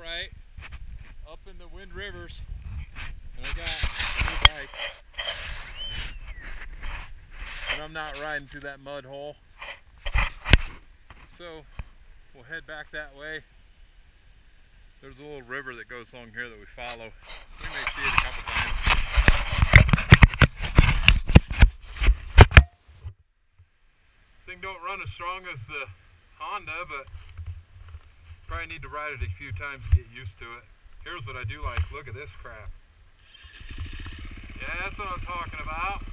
right up in the Wind Rivers. And I got a new bike. And I'm not riding through that mud hole. So we'll head back that way. There's a little river that goes along here that we follow. We may see it a couple times. This thing don't run as strong as the Honda but Probably need to ride it a few times to get used to it. Here's what I do like. Look at this crap. Yeah, that's what I'm talking about.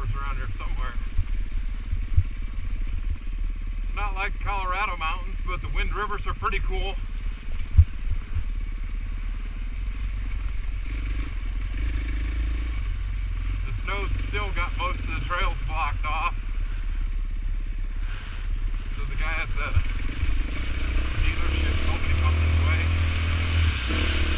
Rivers around here somewhere. It's not like Colorado mountains, but the Wind Rivers are pretty cool. The snow's still got most of the trails blocked off. So the guy at the dealership told me to come this way.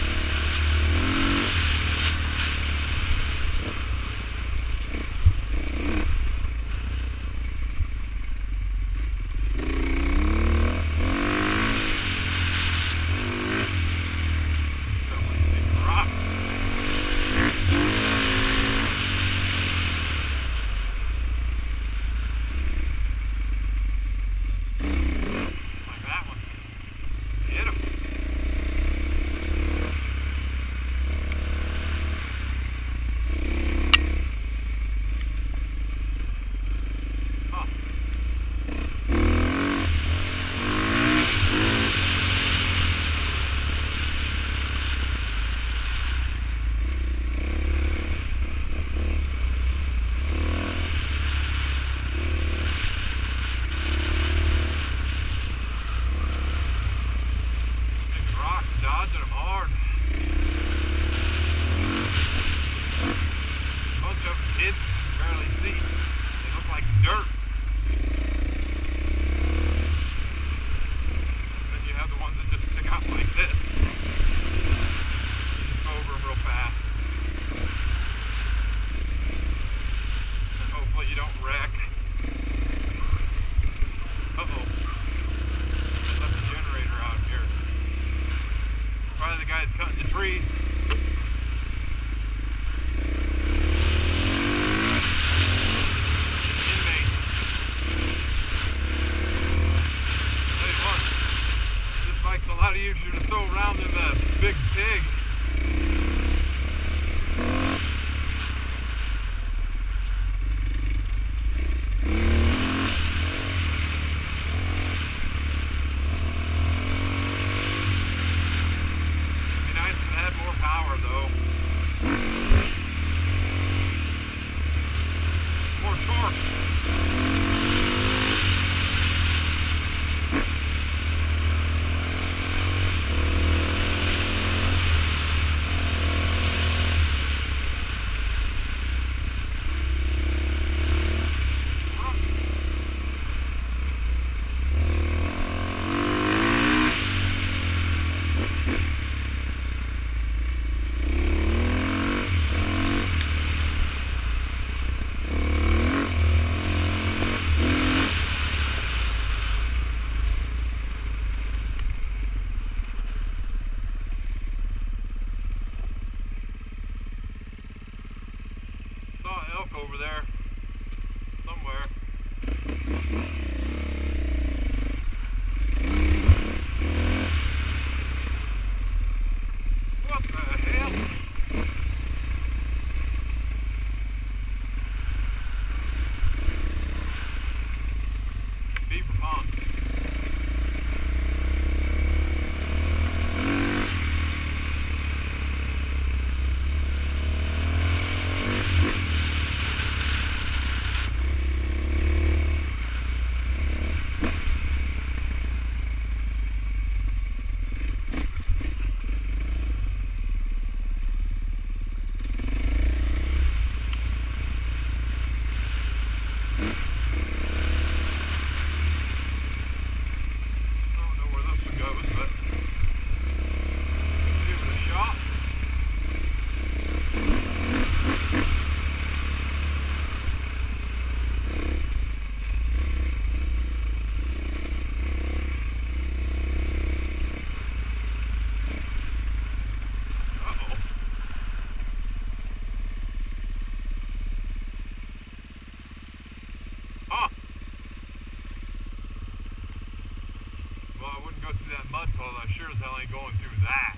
mud puddle, I sure as hell ain't going through that.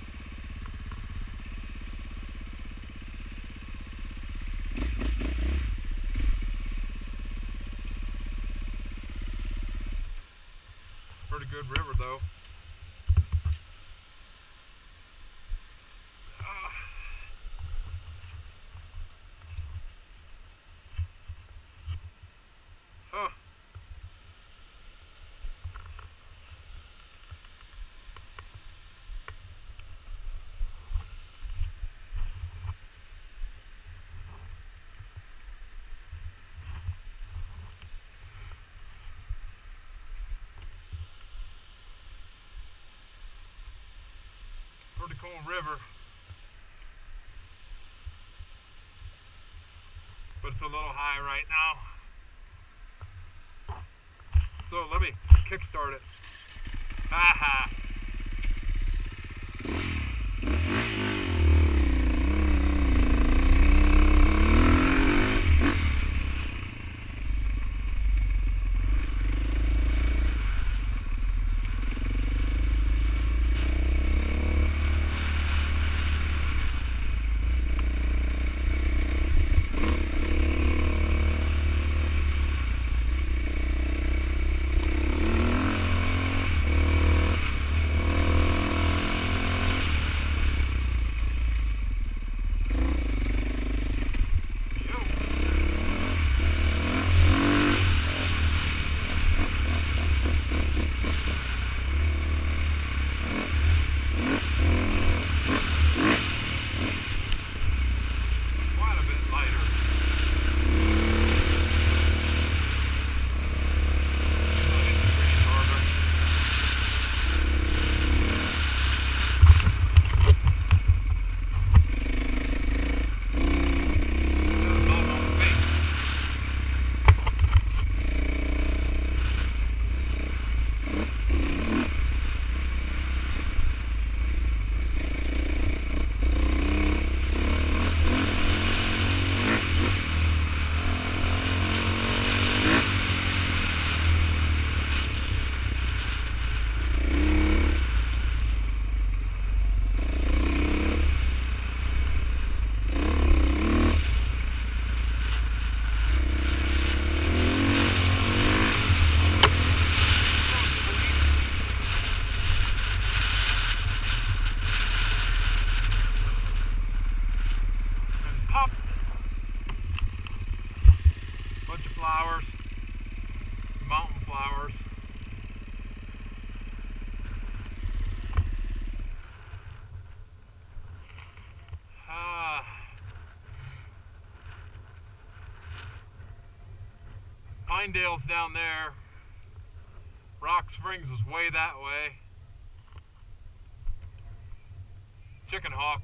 Pretty good river though. Coon River. But it's a little high right now. So let me kickstart it. Ha ha. Pinedale's down there. Rock Springs is way that way. Chicken Hawk.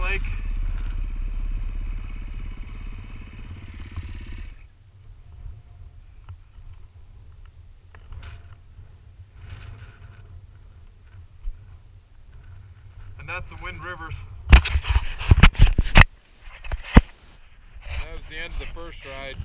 Lake. And that's the Wind Rivers. That was the end of the first ride.